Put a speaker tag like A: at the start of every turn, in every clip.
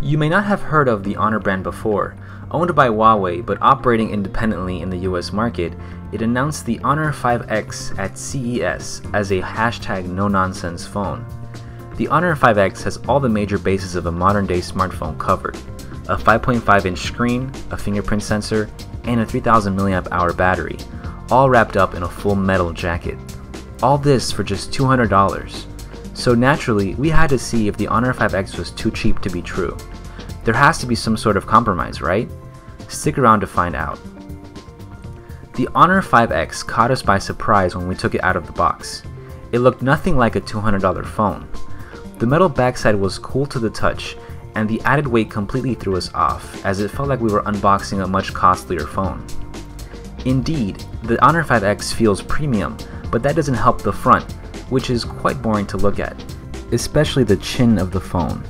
A: You may not have heard of the Honor brand before. Owned by Huawei but operating independently in the US market, it announced the Honor 5X at CES as a hashtag no nonsense phone. The Honor 5X has all the major bases of a modern day smartphone covered a 5.5 inch screen, a fingerprint sensor, and a 3000 mAh battery, all wrapped up in a full metal jacket. All this for just $200. So naturally, we had to see if the Honor 5X was too cheap to be true. There has to be some sort of compromise, right? Stick around to find out. The Honor 5X caught us by surprise when we took it out of the box. It looked nothing like a $200 phone. The metal backside was cool to the touch, and the added weight completely threw us off, as it felt like we were unboxing a much costlier phone. Indeed, the Honor 5X feels premium, but that doesn't help the front, which is quite boring to look at, especially the chin of the phone.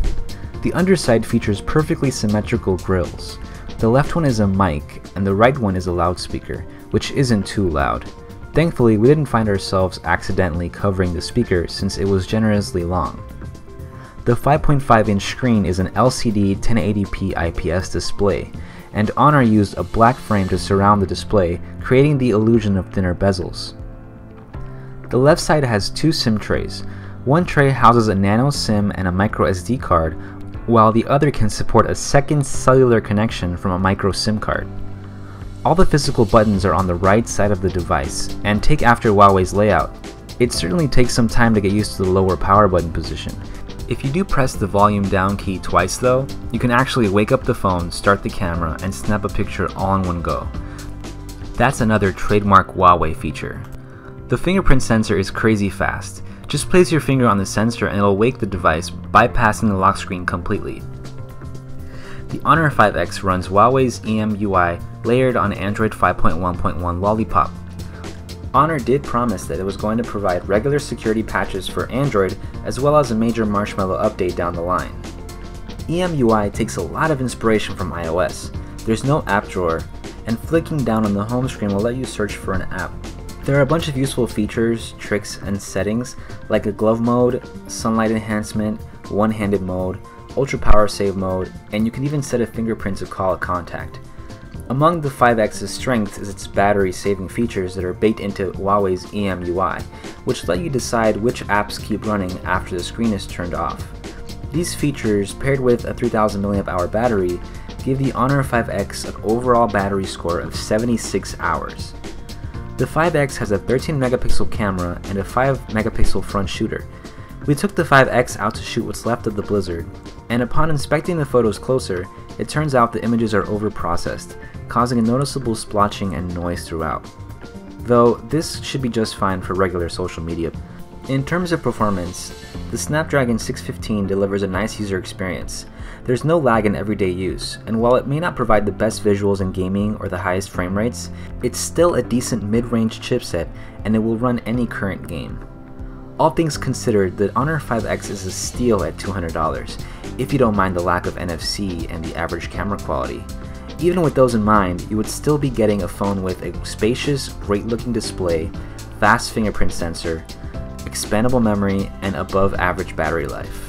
A: The underside features perfectly symmetrical grills. The left one is a mic, and the right one is a loudspeaker, which isn't too loud. Thankfully, we didn't find ourselves accidentally covering the speaker since it was generously long. The 5.5 inch screen is an LCD 1080p IPS display, and Honor used a black frame to surround the display, creating the illusion of thinner bezels. The left side has two SIM trays. One tray houses a nano SIM and a micro SD card, while the other can support a second cellular connection from a micro SIM card. All the physical buttons are on the right side of the device, and take after Huawei's layout. It certainly takes some time to get used to the lower power button position. If you do press the volume down key twice though, you can actually wake up the phone, start the camera, and snap a picture all in one go. That's another trademark Huawei feature. The fingerprint sensor is crazy fast. Just place your finger on the sensor and it'll wake the device, bypassing the lock screen completely. The Honor 5X runs Huawei's EMUI layered on Android 5.1.1 Lollipop. Honor did promise that it was going to provide regular security patches for Android as well as a major Marshmallow update down the line. EMUI takes a lot of inspiration from iOS. There's no app drawer, and flicking down on the home screen will let you search for an app. There are a bunch of useful features, tricks, and settings like a glove mode, sunlight enhancement, one-handed mode, ultra power save mode, and you can even set a fingerprint to call a contact. Among the 5X's strengths is its battery saving features that are baked into Huawei's EMUI, which let you decide which apps keep running after the screen is turned off. These features, paired with a 3000 mAh battery, give the Honor 5X an overall battery score of 76 hours. The 5X has a 13 megapixel camera and a 5 megapixel front shooter. We took the 5X out to shoot what's left of the blizzard, and upon inspecting the photos closer, it turns out the images are overprocessed, causing a noticeable splotching and noise throughout. Though this should be just fine for regular social media. In terms of performance, the Snapdragon 615 delivers a nice user experience. There's no lag in everyday use, and while it may not provide the best visuals in gaming or the highest frame rates, it's still a decent mid-range chipset and it will run any current game. All things considered, the Honor 5X is a steal at $200, if you don't mind the lack of NFC and the average camera quality. Even with those in mind, you would still be getting a phone with a spacious, great looking display, fast fingerprint sensor, expandable memory, and above average battery life.